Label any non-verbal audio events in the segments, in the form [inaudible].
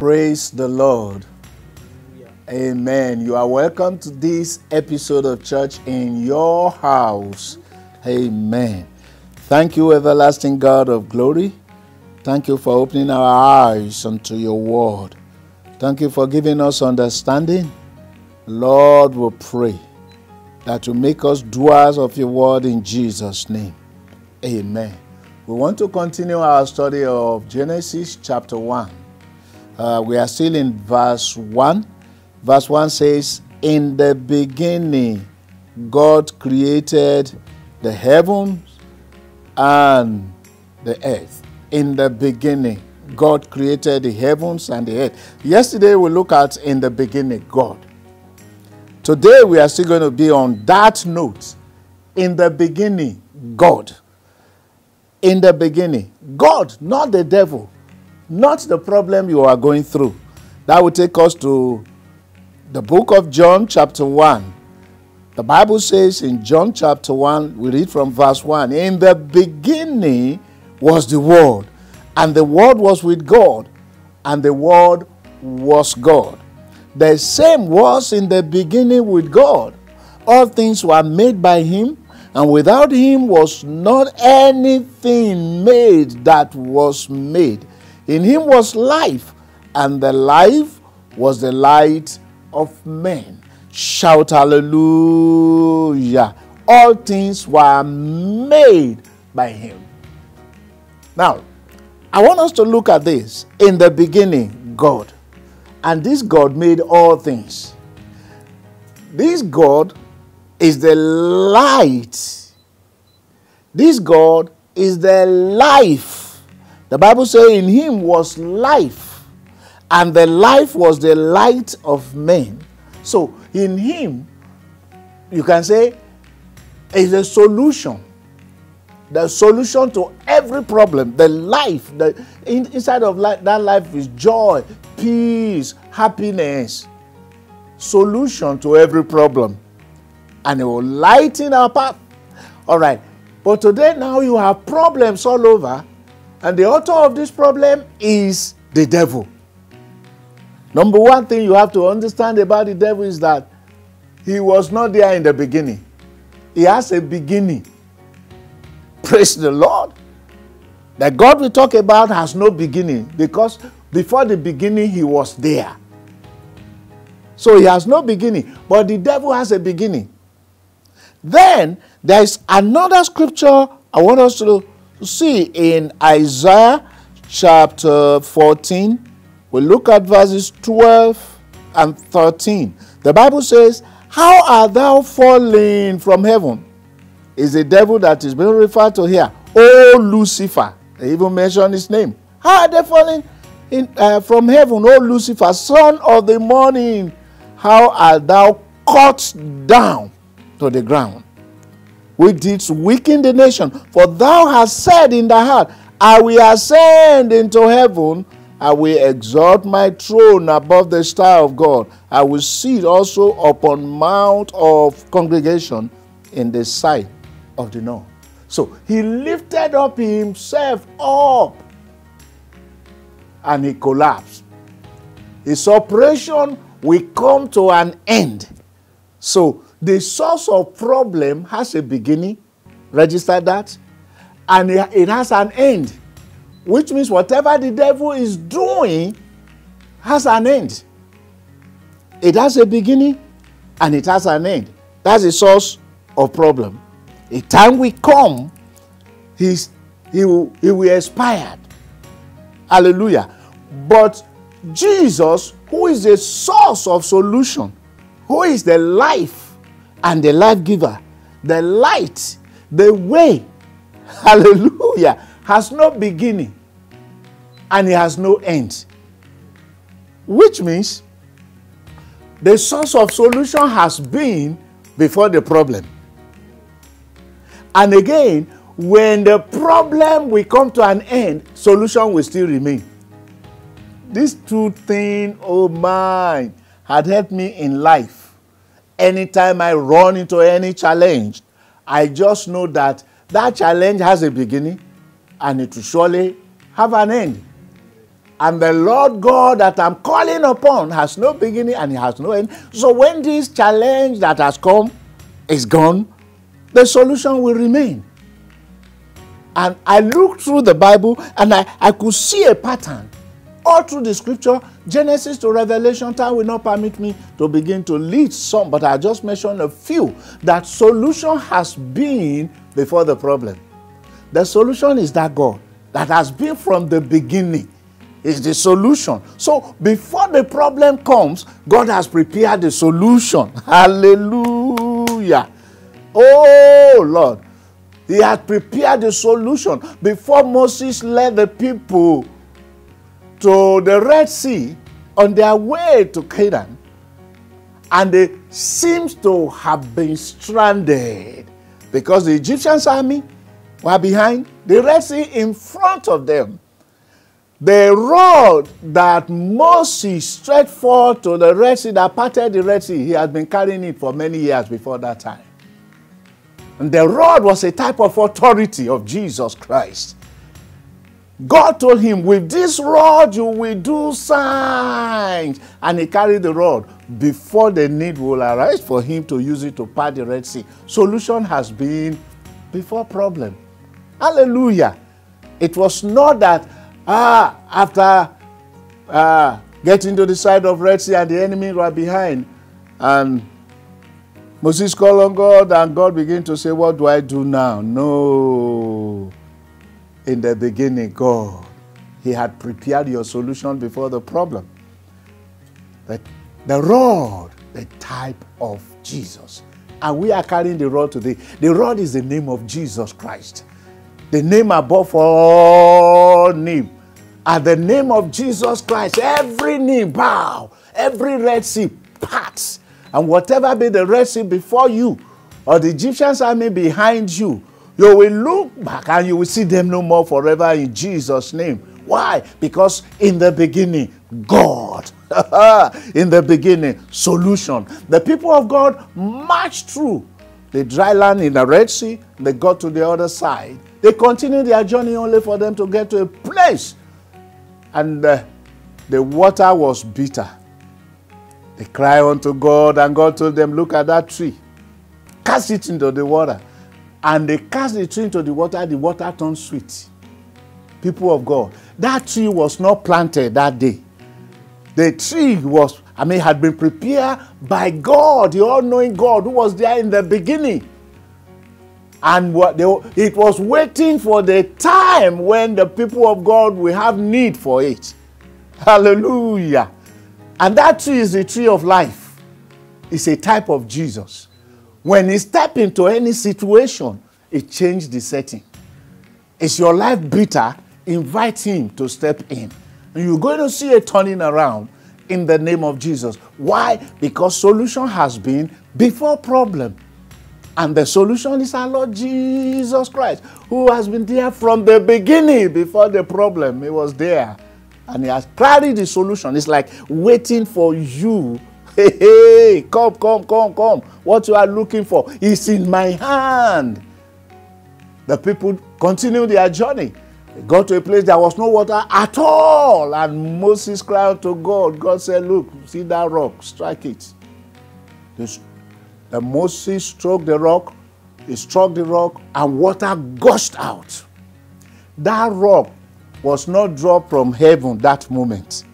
Praise the Lord. Amen. You are welcome to this episode of Church in Your House. Amen. Thank you, everlasting God of glory. Thank you for opening our eyes unto your word. Thank you for giving us understanding. Lord, we pray that you make us doers of your word in Jesus' name. Amen. We want to continue our study of Genesis chapter 1. Uh, we are still in verse 1. Verse 1 says, In the beginning, God created the heavens and the earth. In the beginning, God created the heavens and the earth. Yesterday, we looked at in the beginning, God. Today, we are still going to be on that note. In the beginning, God. In the beginning, God, not the devil, not the problem you are going through. That will take us to the book of John, chapter 1. The Bible says in John chapter 1, we read from verse 1 In the beginning was the Word, and the Word was with God, and the Word was God. The same was in the beginning with God. All things were made by Him, and without Him was not anything made that was made. In Him was life, and the life was the light of men. Shout hallelujah. All things were made by him. Now, I want us to look at this. In the beginning, God. And this God made all things. This God is the light. This God is the life. The Bible says in him was life, and the life was the light of men. So in him, you can say, is a solution. The solution to every problem, the life, the in, inside of life, that life is joy, peace, happiness. Solution to every problem. And it will lighten our path. All right. But today now you have problems all over, and the author of this problem is the devil. Number one thing you have to understand about the devil is that he was not there in the beginning. He has a beginning. Praise the Lord. The God we talk about has no beginning because before the beginning he was there. So he has no beginning, but the devil has a beginning. Then there is another scripture I want us to see in Isaiah chapter 14. We look at verses 12 and 13. The Bible says, How art thou fallen from heaven? Is the devil that is being referred to here. Oh, Lucifer. They even mention his name. How are they falling in, uh, from heaven, O Lucifer, son of the morning? How art thou cut down to the ground? Which didst weaken the nation. For thou hast said in thy heart, I will ascend into heaven I will exalt my throne above the star of God. I will sit also upon mount of congregation in the sight of the north. So he lifted up himself up and he collapsed. His operation will come to an end. So the source of problem has a beginning, register that, and it has an end which means whatever the devil is doing has an end. It has a beginning and it has an end. That's the source of problem. A time will come, he's, he, will, he will expire. Hallelujah. But Jesus, who is the source of solution, who is the life and the life giver, the light, the way, [laughs] hallelujah, has no beginning and it has no end. Which means the source of solution has been before the problem. And again, when the problem will come to an end, solution will still remain. This two thing, oh my, had helped me in life. Anytime I run into any challenge, I just know that that challenge has a beginning and it will surely have an end. And the Lord God that I'm calling upon has no beginning and he has no end. So when this challenge that has come is gone, the solution will remain. And I looked through the Bible and I, I could see a pattern all through the scripture, Genesis to Revelation. Time will not permit me to begin to lead some, but I just mentioned a few. That solution has been before the problem. The solution is that God that has been from the beginning is the solution. So before the problem comes, God has prepared the solution. [laughs] Hallelujah. Oh Lord. He had prepared the solution before Moses led the people to the Red Sea on their way to Canaan. And they seems to have been stranded because the Egyptians army were behind, the Red Sea in front of them. The rod that Moses stretched forth to the Red Sea, that parted the Red Sea, he had been carrying it for many years before that time. And the rod was a type of authority of Jesus Christ. God told him, With this rod you will do signs. And he carried the rod before the need will arise for him to use it to part the Red Sea. Solution has been before problem. Hallelujah. It was not that ah, after ah, getting to the side of Red Sea and the enemy were behind, and Moses called on God, and God began to say, What do I do now? No. In the beginning, God, He had prepared your solution before the problem. The, the rod, the type of Jesus. And we are carrying the rod today. The rod is the name of Jesus Christ. The name above all name. At the name of Jesus Christ, every knee bow, every Red Sea parts and whatever be the Red Sea before you, or the Egyptians army behind you, you will look back and you will see them no more forever in Jesus' name. Why? Because in the beginning, God. [laughs] in the beginning, solution. The people of God marched through the dry land in the Red Sea. They got to the other side. They continued their journey only for them to get to a place. And uh, the water was bitter. They cry unto God, and God told them, Look at that tree. Cast it into the water. And they cast the tree into the water, the water turned sweet. People of God, that tree was not planted that day. The tree was, I mean, had been prepared by God, the all knowing God who was there in the beginning. And what they, it was waiting for the time when the people of God will have need for it. Hallelujah. And that tree is the tree of life. It's a type of Jesus. When he step into any situation, it changed the setting. Is your life bitter? Invite him to step in. And you're going to see a turning around in the name of Jesus. Why? Because solution has been before problem. And the solution is our Lord Jesus Christ, who has been there from the beginning before the problem. He was there and he has carried the solution. It's like waiting for you. Hey, hey, come, come, come, come. What you are looking for is in my hand. The people continued their journey. They got to a place there was no water at all. And Moses cried to God. God said, Look, see that rock, strike it. The Moses struck the rock, he struck the rock, and water gushed out. That rock was not dropped from heaven that moment.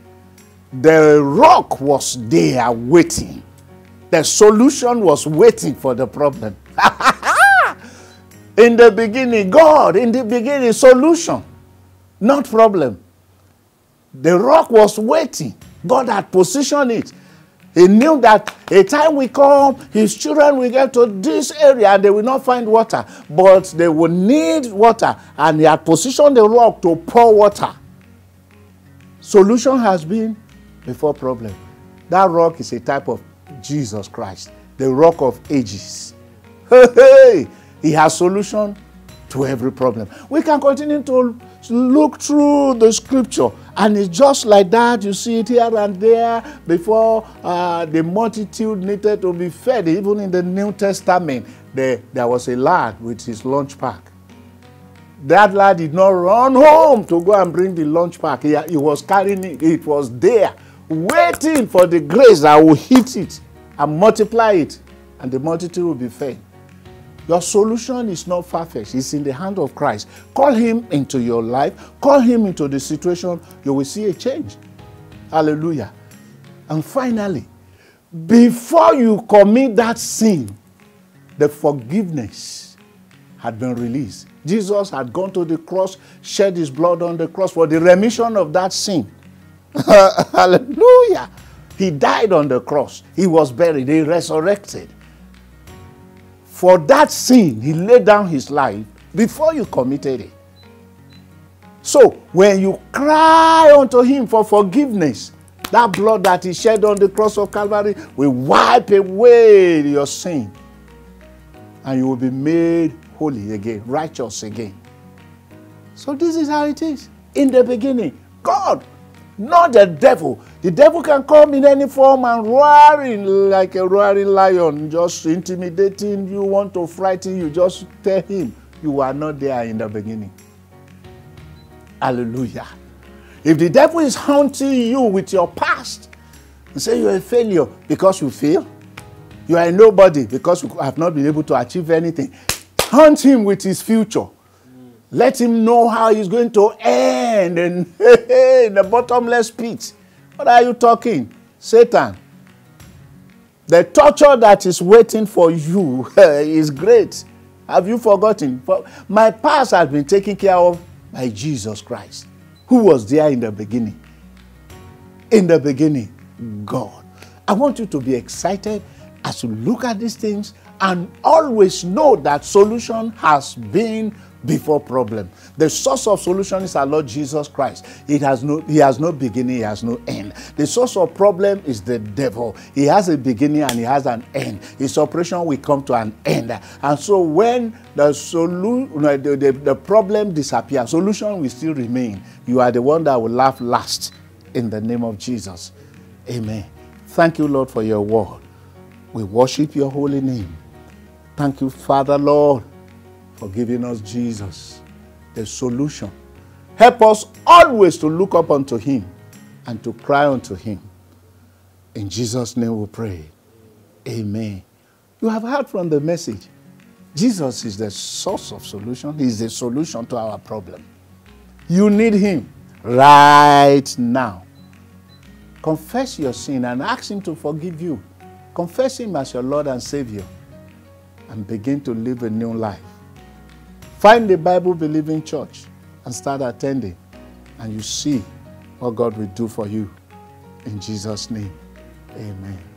The rock was there waiting. The solution was waiting for the problem. [laughs] in the beginning, God, in the beginning, solution, not problem. The rock was waiting. God had positioned it. He knew that a time will come, his children will get to this area and they will not find water, but they will need water, and he had positioned the rock to pour water. Solution has been before problem. That rock is a type of Jesus Christ, the rock of ages. He has solution to every problem. We can continue to look through the scripture and it's just like that you see it here and there before uh, the multitude needed to be fed even in the new testament there, there was a lad with his lunch pack that lad did not run home to go and bring the lunch pack. He, he was carrying it. It was there, waiting for the grace that will hit it and multiply it, and the multitude will be fed. Your solution is not far-fetched. It's in the hand of Christ. Call him into your life. Call him into the situation. You will see a change. Hallelujah. And finally, before you commit that sin, the forgiveness had been released. Jesus had gone to the cross, shed his blood on the cross for the remission of that sin. [laughs] Hallelujah. He died on the cross. He was buried. He resurrected. For that sin, he laid down his life before you committed it. So, when you cry unto him for forgiveness, that blood that he shed on the cross of Calvary will wipe away your sin. And you will be made holy again, righteous again. So, this is how it is. In the beginning, God not the devil. The devil can come in any form and roaring like a roaring lion, just intimidating you, want to frighten you. Just tell him you were not there in the beginning. Hallelujah. If the devil is haunting you with your past, and say you're a failure because you fail, you are a nobody because you have not been able to achieve anything. Haunt him with his future. Let him know how he's going to end in [laughs] the bottomless pit. What are you talking? Satan. The torture that is waiting for you [laughs] is great. Have you forgotten? My past has been taken care of by Jesus Christ, who was there in the beginning. In the beginning, God. I want you to be excited as you look at these things and always know that solution has been before problem. The source of solution is our Lord Jesus Christ. It has no, he has no beginning, he has no end. The source of problem is the devil. He has a beginning and he has an end. His operation will come to an end. And so when the solution, the, the, the problem disappears, solution will still remain. You are the one that will laugh last in the name of Jesus. Amen. Thank you, Lord, for your word. We worship your holy name. Thank you, Father, Lord for giving us Jesus, the solution. Help us always to look up unto Him and to cry unto Him. In Jesus' name we pray. Amen. You have heard from the message. Jesus is the source of solution. He is the solution to our problem. You need Him right now. Confess your sin and ask Him to forgive you. Confess Him as your Lord and Savior and begin to live a new life. Find a Bible believing church and start attending, and you see what God will do for you. In Jesus' name, amen.